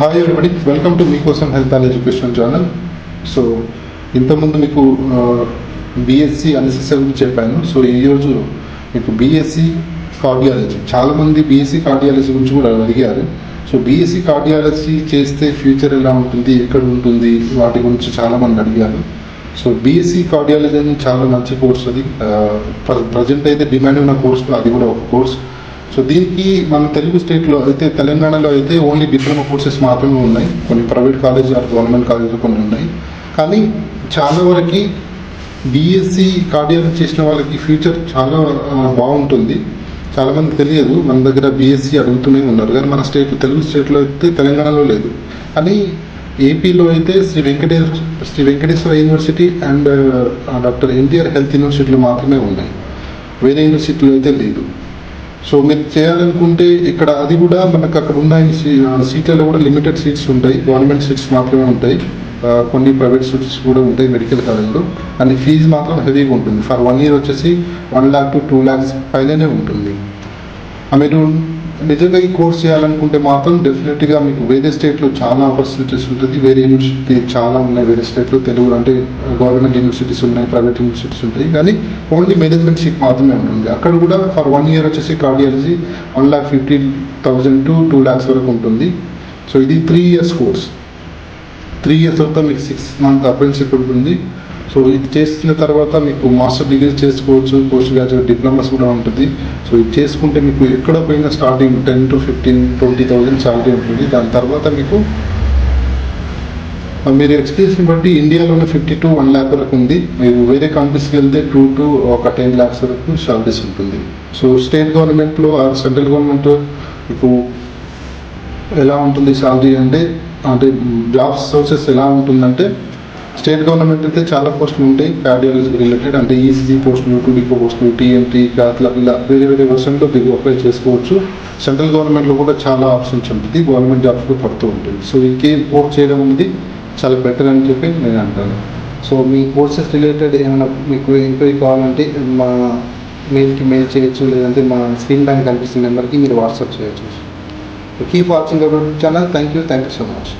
Hi everybody welcome to మీకోసం health and education channel so ఇంతకుముందు మీకు బీఎస్సీ అన్ఎస్ఎస్ఐ గురించి చెప్పాను. సో ఈరోజు మీకు బీఎస్సీ కార్డియాలజీ చాలామంది బీఎస్సీ కార్డియాలజీ గురించి కూడా అడిగారు. సో బీఎస్సీ కార్డియాలజీ చేస్తే ఫ్యూచర్ ఎలా ఉంటుంది ఎక్కడ ఉంటుంది వాటి గురించి చాలామంది అడిగారు. సో బీఎస్సీ కార్డియాలజీ అనేది చాలా మంచి కోర్స్ అది. ప్రజెంట్ అయితే డిమాండ్ ఉన్న కోర్స్ అది కూడా ఒక కోర్స్. సో దీనికి మన తెలుగు స్టేట్లో అయితే తెలంగాణలో అయితే ఓన్లీ డిప్లొమా కోర్సెస్ మాత్రమే ఉన్నాయి. కొన్ని ప్రైవేట్ కాలేజ్ ఆర్ గవర్నమెంట్ కాలేజీలు కొన్ని ఉన్నాయి. కానీ చాలా వరకు బీఎస్సీ కార్డియాలజీ చేసిన వాళ్ళకి ఫ్యూచర్ చాలా బాగుంటుంది. చాలామంది తెలియదు. మన దగ్గర బీఎస్సీ అడుగుతూనే ఉన్నారు. కానీ మన స్టేట్ తెలుగు స్టేట్లో అయితే తెలంగాణలో లేదు. కానీ ఏపీలో అయితే Sri Venkateswara Sri Venkateswara university and doctor NTR health యూనివర్సిటీలో మాత్రమే ఉన్నాయి. వేరే యూనివర్సిటీలో అయితే లేదు. సో మీరు చేయాలనుకుంటే ఇక్కడ అది కూడా మనకు అక్కడ ఉన్న సీ- సీట్లలో కూడా లిమిటెడ్ సీట్స్ ఉంటాయి. గవర్నమెంట్ సీట్స్ మాత్రమే ఉంటాయి. కొన్ని ప్రైవేట్ సీట్స్ కూడా ఉంటాయి మెడికల్ కాలేజ్లో. అండ్ ఫీజు మాత్రం హెవీగా ఉంటుంది. ఫర్ వన్ ఇయర్ వచ్చేసి one lakh to two lakhs పైననే ఉంటుంది. అమెరూన్ మీరు నిజంగా ఈ కోర్స్ చేయాలనుకుంటే మాత్రం డెఫినెట్గా మీకు వేరే స్టేట్లో చాలా ఆపర్చునిటీస్ ఉంటుంది. వేరే యూనివర్సిటీ చాలా ఉన్నాయి. వేరే స్టేట్లో తెలుగు అంటే గవర్నమెంట్ యూనివర్సిటీస్ ఉన్నాయి ప్రైవేట్ యూనివర్సిటీస్ ఉంటాయి. కానీ ఓన్లీ మేనేజ్మెంట్ సీట్ మాత్రమే ఉంటుంది అక్కడ కూడా ఫర్ వన్ ఇయర్ వచ్చేసి cardiology one lakh fifty thousand to two lakhs వరకు ఉంటుంది. సో ఇది three years course three years తర్వాత మీకు సిక్స్ మంత్ అప్రెంటిషిప్ ఉంటుంది. సో ఇది చేసిన తర్వాత మీకు మాస్టర్ డిగ్రీ చేసుకోవచ్చు పోస్ట్ గ్రాడ్యుయేట్ డిప్లొమాస్ కూడా ఉంటుంది. సో ఇది చేసుకుంటే మీకు ఎక్కడ పోయినా starting ten to fifteen twenty thousand salary ఉంటుంది. దాని తర్వాత మీకు మీరు ఎక్స్పీరియన్స్ని బట్టి ఇండియాలోనే ఫిఫ్టీ టు వన్ ల్యాక్ వరకు ఉంది. మీరు వేరే కంట్రీస్కి వెళ్తే టూ టు ఒక టెన్ ల్యాక్స్ వరకు శాలరీస్ ఉంటుంది. సో స్టేట్ గవర్నమెంట్లో ఆర్ సెంట్రల్ గవర్నమెంట్ మీకు ఎలా ఉంటుంది శాలరీ అంటే అంటే జాబ్ సోర్సెస్ ఎలా ఉంటుందంటే స్టేట్ గవర్నమెంట్ అయితే చాలా పోస్టులు ఉంటాయి కార్డియాలజీ రిలేటెడ్ అంటే ఈసీజీ పోస్టులు టూడికో పోస్టులు టీఎంటీ అట్లా ఇలా వేరే వేరే వర్షన్లో మీరు అప్లై చేసుకోవచ్చు. సెంట్రల్ గవర్నమెంట్లో కూడా చాలా ఆప్షన్స్ ఉంటుంది గవర్నమెంట్ జాబ్స్ కూడా పడుతూ ఉంటుంది సో ఇంకే పోర్ట్ కోర్స్ చేయడం అనేది చాలా బెటర్ అని చెప్పి నేను అంటాను. సో మీ కోర్సెస్ రిలేటెడ్ ఏమైనా మీకు ఎంక్వైరీ కావాలంటే మా మెయిల్కి మెయిల్ చేయొచ్చు లేదంటే మా స్క్రీన్ పైన కనిపిస్తున్న నెంబర్కి మీరు వాట్సాప్ చేయొచ్చు. Keep watching our channel thank you thank you so much